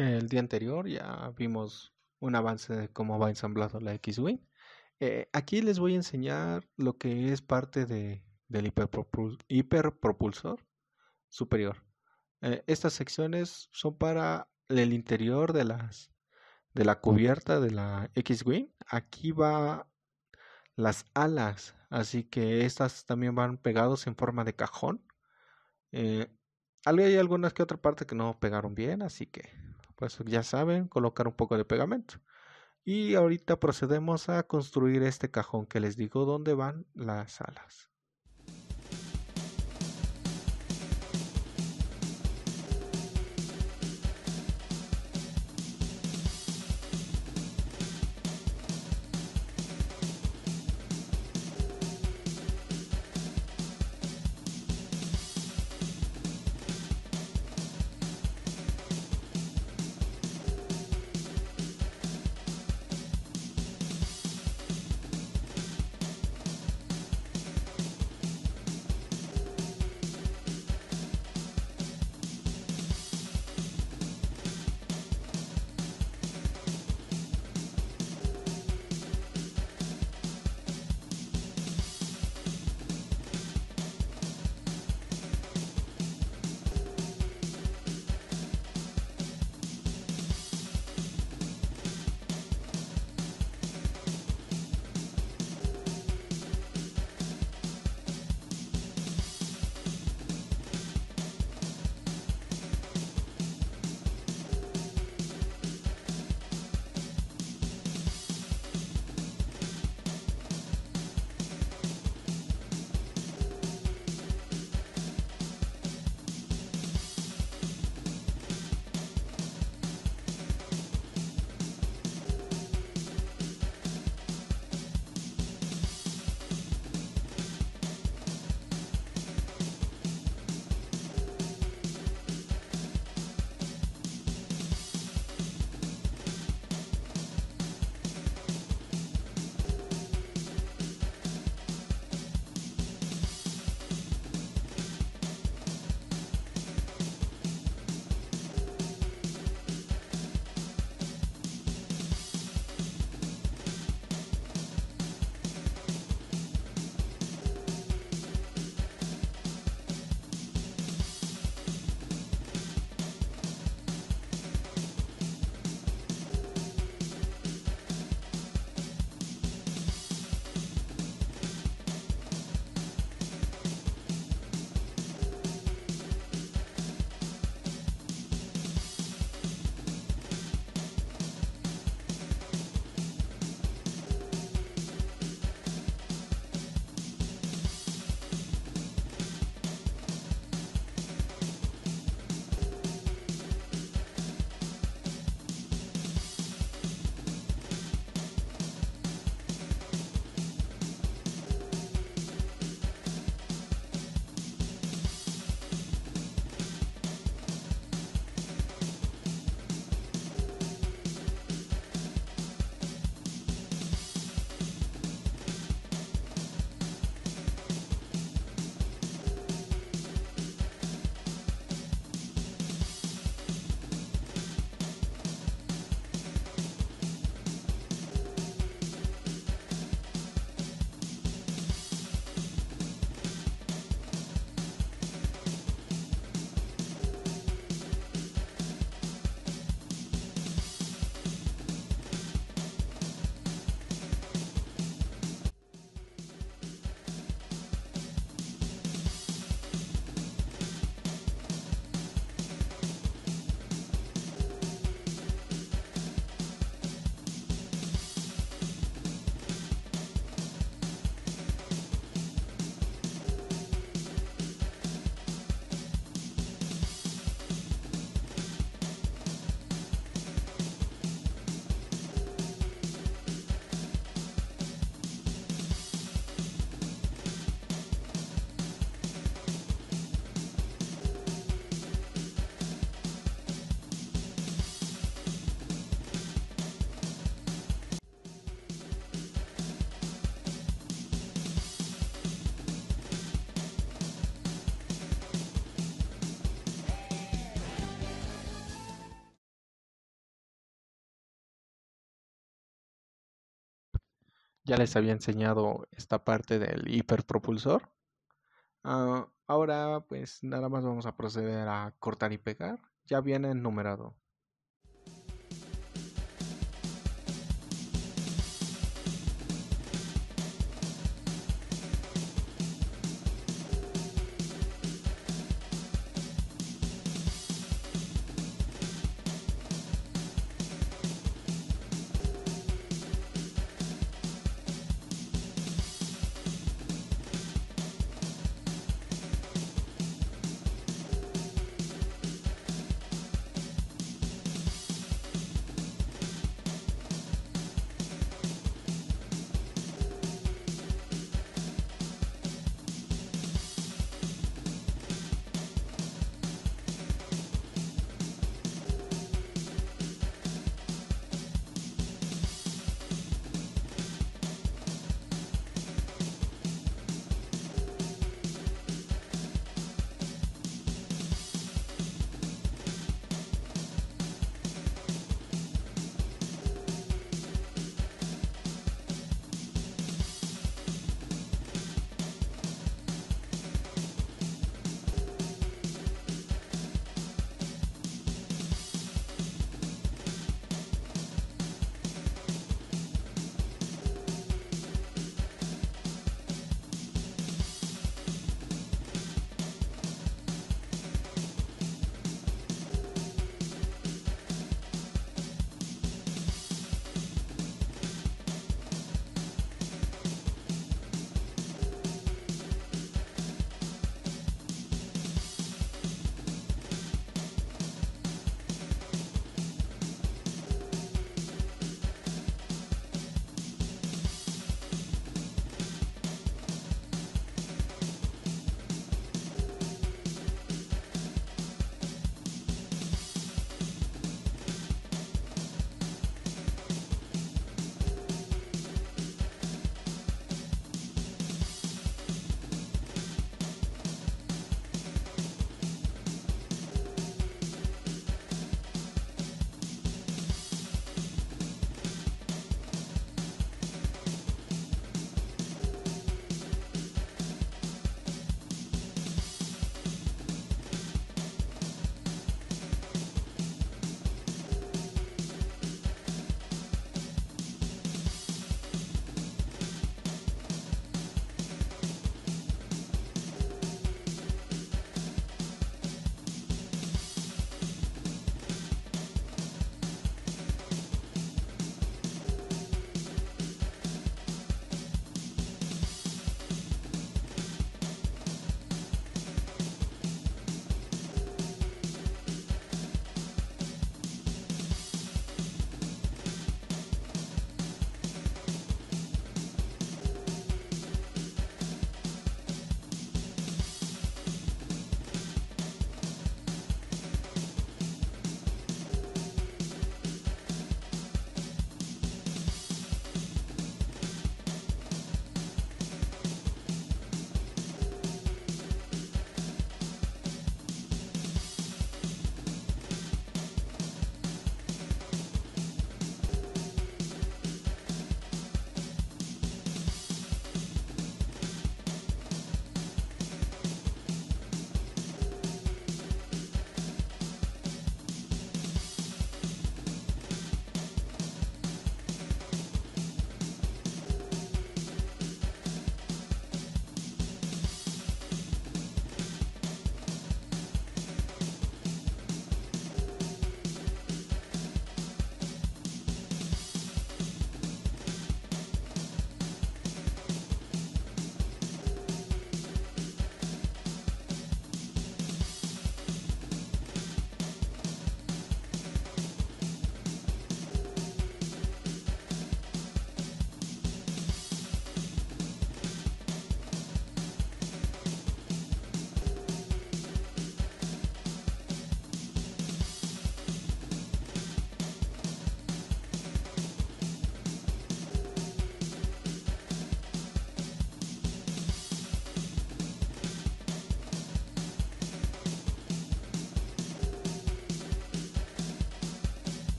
El día anterior ya vimos un avance de cómo va ensamblado la X-Wing. Eh, aquí les voy a enseñar lo que es parte de, del hiperpropulsor superior. Eh, estas secciones son para el interior de las de la cubierta de la X-Wing. Aquí va las alas, así que estas también van pegados en forma de cajón. Eh, hay algunas que otra parte que no pegaron bien, así que pues ya saben, colocar un poco de pegamento. Y ahorita procedemos a construir este cajón que les digo dónde van las alas. Ya les había enseñado esta parte del hiperpropulsor. Ah, ahora pues nada más vamos a proceder a cortar y pegar. Ya viene enumerado.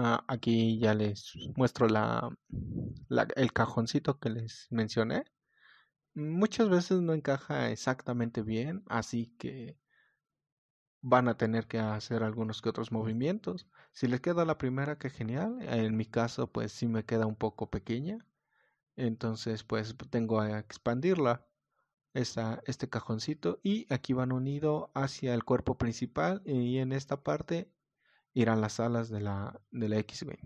Ah, aquí ya les muestro la, el cajoncito que les mencioné. Muchas veces no encaja exactamente bien, así que van a tener que hacer algunos que otros movimientos. Si les queda la primera, que genial. En mi caso, pues sí me queda un poco pequeña. Entonces, pues tengo que expandirla. Esta, este cajoncito y aquí van unido hacia el cuerpo principal y en esta parte irán las alas de la, de la X-Wing.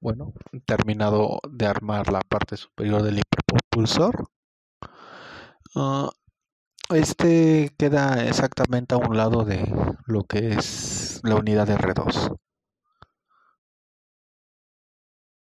Bueno, terminado de armar la parte superior del hiperpropulsor. Ah, este queda exactamente a un lado de lo que es la unidad R2.